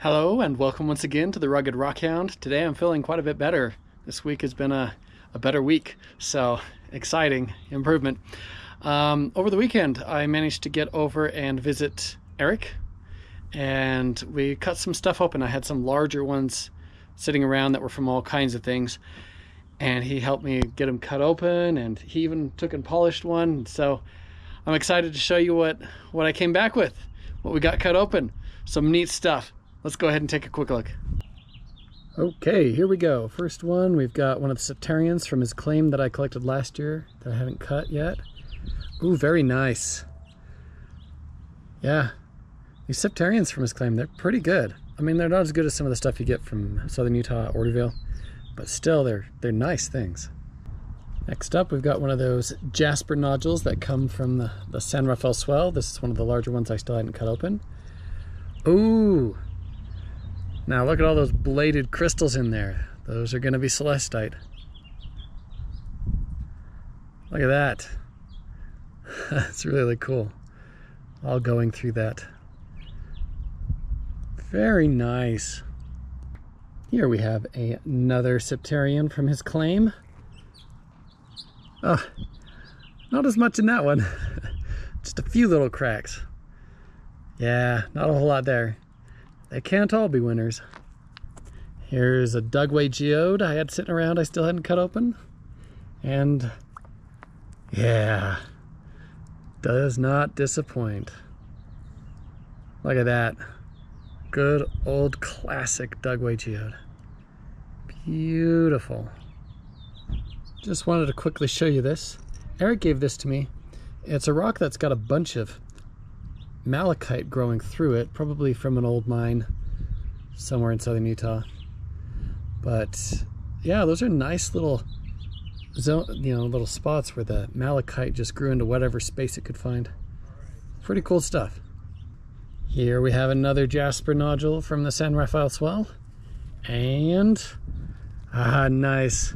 Hello and welcome once again to the Rugged Rockhound. Today I'm feeling quite a bit better. This week has been a, a better week, so exciting improvement. Um, over the weekend I managed to get over and visit Eric and we cut some stuff open. I had some larger ones sitting around that were from all kinds of things and he helped me get them cut open and he even took and polished one. So I'm excited to show you what, what I came back with, what we got cut open. Some neat stuff. Let's go ahead and take a quick look. Okay, here we go. First one, we've got one of the Septarians from his claim that I collected last year that I haven't cut yet. Ooh, very nice. Yeah, these Septarians from his claim, they're pretty good. I mean, they're not as good as some of the stuff you get from Southern Utah, Orderville, but still, they're, they're nice things. Next up, we've got one of those jasper nodules that come from the, the San Rafael swell. This is one of the larger ones I still hadn't cut open. Ooh, now look at all those bladed crystals in there. Those are gonna be celestite. Look at that. That's really cool. All going through that. Very nice. Here we have a, another Septarian from his claim. Oh, not as much in that one. Just a few little cracks. Yeah, not a whole lot there. They can't all be winners. Here's a Dugway geode I had sitting around I still hadn't cut open. And yeah, does not disappoint. Look at that. Good old classic Dugway geode. Beautiful. Just wanted to quickly show you this. Eric gave this to me. It's a rock that's got a bunch of malachite growing through it, probably from an old mine somewhere in southern Utah. But yeah, those are nice little zone, you know, little spots where the malachite just grew into whatever space it could find. Pretty cool stuff. Here we have another jasper nodule from the San Rafael swell. And, ah, nice.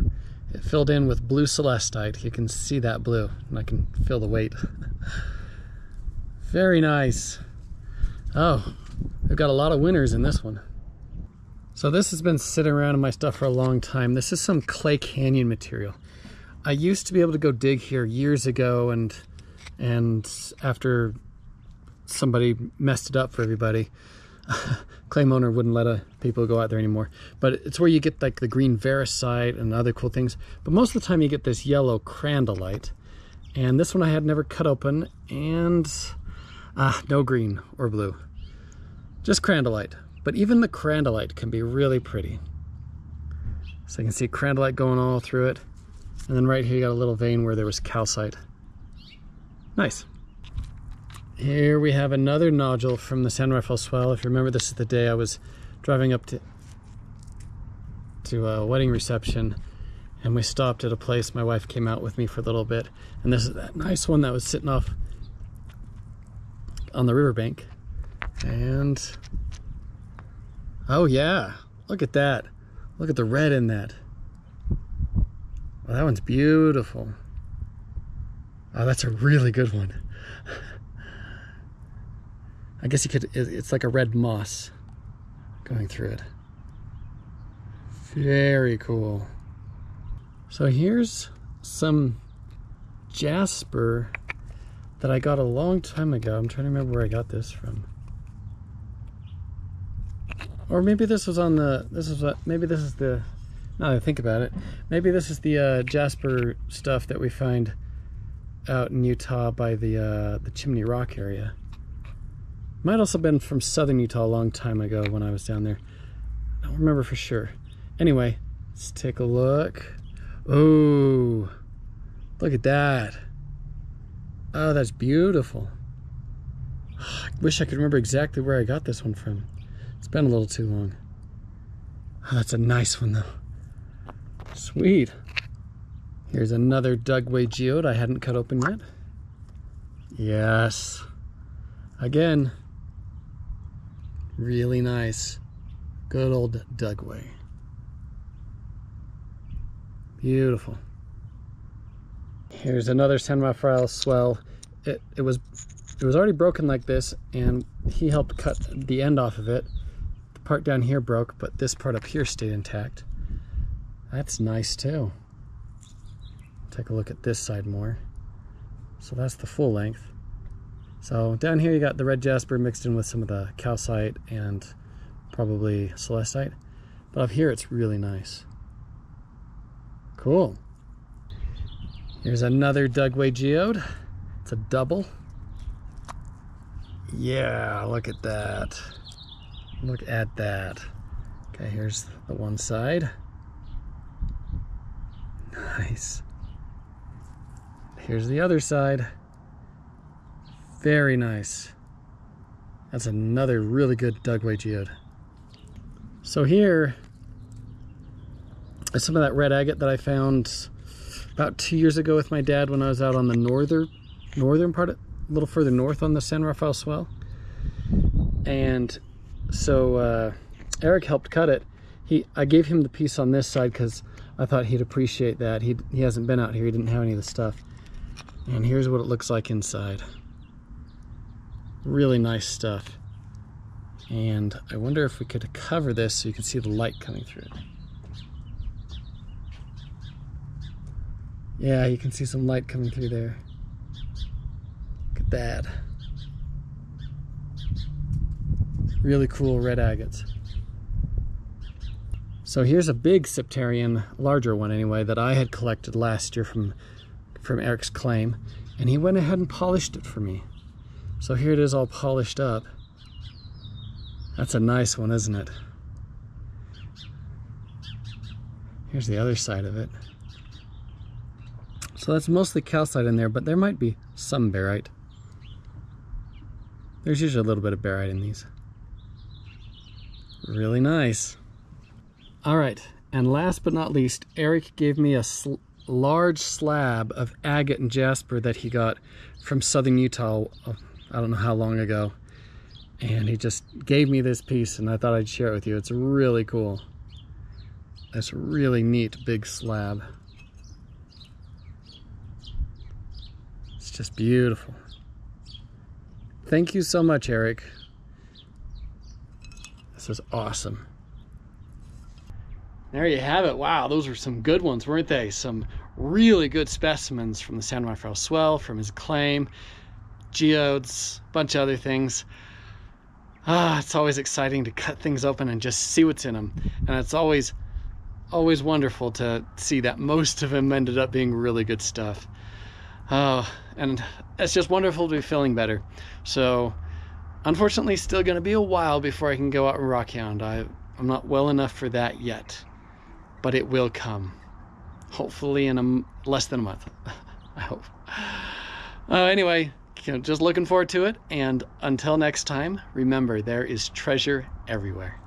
It filled in with blue celestite. You can see that blue, and I can feel the weight. Very nice. Oh, we've got a lot of winners in this one. So this has been sitting around in my stuff for a long time. This is some Clay Canyon material. I used to be able to go dig here years ago and and after somebody messed it up for everybody, claim owner wouldn't let a, uh, people go out there anymore. But it's where you get like the green variscite and other cool things. But most of the time you get this yellow crandallite. And this one I had never cut open and Ah, no green or blue. Just crandallite. But even the crandallite can be really pretty. So you can see crandallite going all through it. And then right here you got a little vein where there was calcite. Nice. Here we have another nodule from the San Rafael swell. If you remember, this is the day I was driving up to to a wedding reception and we stopped at a place my wife came out with me for a little bit and this is that nice one that was sitting off on the riverbank. And, oh yeah, look at that. Look at the red in that. Well, that one's beautiful. Oh, that's a really good one. I guess you could, it's like a red moss going through it. Very cool. So here's some jasper that I got a long time ago. I'm trying to remember where I got this from. Or maybe this was on the, this is what, maybe this is the, now that I think about it, maybe this is the uh, Jasper stuff that we find out in Utah by the, uh, the Chimney Rock area. Might also have been from southern Utah a long time ago when I was down there. I don't remember for sure. Anyway, let's take a look. Oh, look at that. Oh, that's beautiful. I wish I could remember exactly where I got this one from. It's been a little too long. Oh, that's a nice one though. Sweet. Here's another Dugway geode I hadn't cut open yet. Yes. Again, really nice. Good old Dugway. Beautiful. Here's another San Rafael swell. It, it was it was already broken like this and he helped cut the end off of it. The part down here broke, but this part up here stayed intact. That's nice too. Take a look at this side more. So that's the full length. So down here you got the red jasper mixed in with some of the calcite and probably celestite. But up here it's really nice. Cool. Here's another Dugway geode. It's a double. Yeah, look at that. Look at that. Okay, here's the one side. Nice. Here's the other side. Very nice. That's another really good Dugway geode. So here is some of that red agate that I found about two years ago with my dad when I was out on the northern northern part, a little further north on the San Rafael Swell. And so uh, Eric helped cut it. He, I gave him the piece on this side because I thought he'd appreciate that. He, he hasn't been out here. He didn't have any of the stuff. And here's what it looks like inside. Really nice stuff. And I wonder if we could cover this so you can see the light coming through it. Yeah, you can see some light coming through there. Look at that. Really cool red agates. So here's a big septarian, larger one anyway, that I had collected last year from, from Eric's claim. And he went ahead and polished it for me. So here it is all polished up. That's a nice one, isn't it? Here's the other side of it. So that's mostly calcite in there, but there might be some barite. There's usually a little bit of barite in these. Really nice. All right, and last but not least, Eric gave me a sl large slab of agate and jasper that he got from southern Utah, uh, I don't know how long ago. And he just gave me this piece and I thought I'd share it with you. It's really cool. That's really neat big slab. Just beautiful. Thank you so much, Eric. This is awesome. There you have it. Wow, those were some good ones, weren't they? Some really good specimens from the San Rafael Swell, from his claim, geodes, bunch of other things. Ah, it's always exciting to cut things open and just see what's in them. And it's always, always wonderful to see that most of them ended up being really good stuff. Oh, and it's just wonderful to be feeling better. So, unfortunately, still going to be a while before I can go out and rock hound. I, I'm not well enough for that yet, but it will come. Hopefully, in a less than a month. I hope. Uh, anyway, you know, just looking forward to it. And until next time, remember there is treasure everywhere.